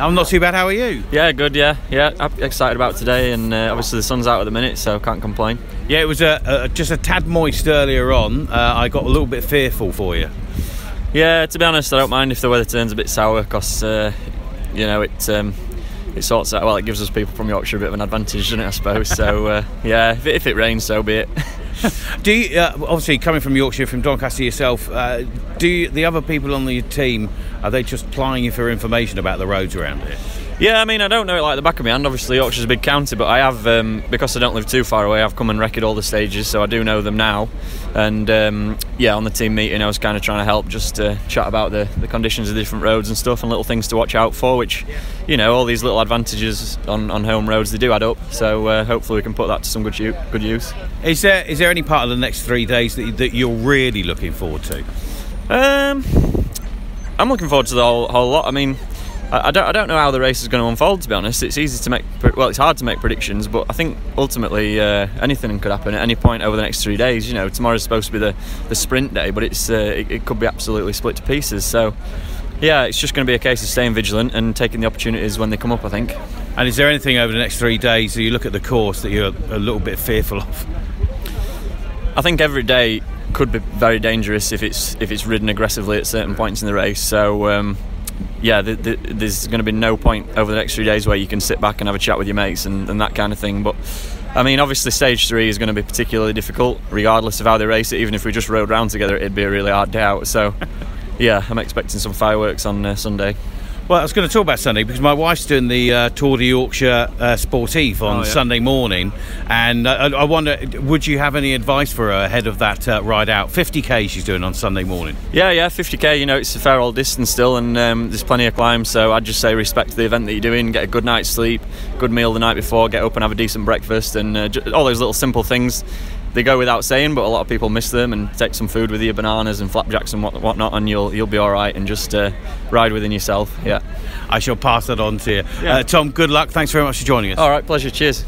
I'm not too bad. How are you? Yeah, good. Yeah, yeah. I'm excited about today, and uh, obviously the sun's out at the minute, so can't complain. Yeah, it was a, a just a tad moist earlier on. Uh, I got a little bit fearful for you. Yeah, to be honest, I don't mind if the weather turns a bit sour, because uh, you know it. Um, it sorts out well. It gives us people from Yorkshire a bit of an advantage, doesn't it? I suppose. so uh, yeah, if it, if it rains, so be it. do you, uh, obviously coming from Yorkshire, from Doncaster yourself, uh, do you, the other people on the team are they just plying you for information about the roads around here? Yeah, I mean, I don't know it like the back of my hand. Obviously, Yorkshire's a big county, but I have, um, because I don't live too far away, I've come and recorded all the stages, so I do know them now. And um, yeah, on the team meeting, I was kind of trying to help just to chat about the, the conditions of the different roads and stuff and little things to watch out for, which, you know, all these little advantages on, on home roads, they do add up. So uh, hopefully we can put that to some good, good use. Is there, is there any part of the next three days that, that you're really looking forward to? Um, I'm looking forward to the whole, whole lot. I mean, I, don't, I don't know how the race is going to unfold. To be honest, it's easy to make well, it's hard to make predictions, but I think ultimately uh, anything could happen at any point over the next three days. You know, tomorrow's supposed to be the, the sprint day, but it's uh, it, it could be absolutely split to pieces. So yeah, it's just going to be a case of staying vigilant and taking the opportunities when they come up. I think. And is there anything over the next three days that you look at the course that you're a little bit fearful of? I think every day could be very dangerous if it's if it's ridden aggressively at certain points in the race. So um, yeah, the, the, there's going to be no point over the next three days where you can sit back and have a chat with your mates and, and that kind of thing. But I mean, obviously, stage three is going to be particularly difficult, regardless of how they race it. Even if we just rode round together, it'd be a really hard day out. So, yeah, I'm expecting some fireworks on uh, Sunday. Well, I was going to talk about Sunday because my wife's doing the uh, Tour de Yorkshire uh, Sportif on oh, yeah. Sunday morning, and I, I, wonder, would you have any advice for her ahead of that uh, ride out? 50k she's doing on Sunday morning. Yeah, yeah, 50k. You know, it's a fair old distance still, and um, there's plenty of climb. So I'd just say respect the event that you're doing, get a good night's sleep, good meal the night before, get up and have a decent breakfast, and uh, all those little simple things they go without saying, but a lot of people miss them. And take some food with you, bananas and flapjacks and what, whatnot, and you'll you'll be all right. And just uh, ride within yourself. Yeah, I shall pass that on to you, yeah. uh, Tom. Good luck. Thanks very much for joining us. All right, pleasure. Cheers.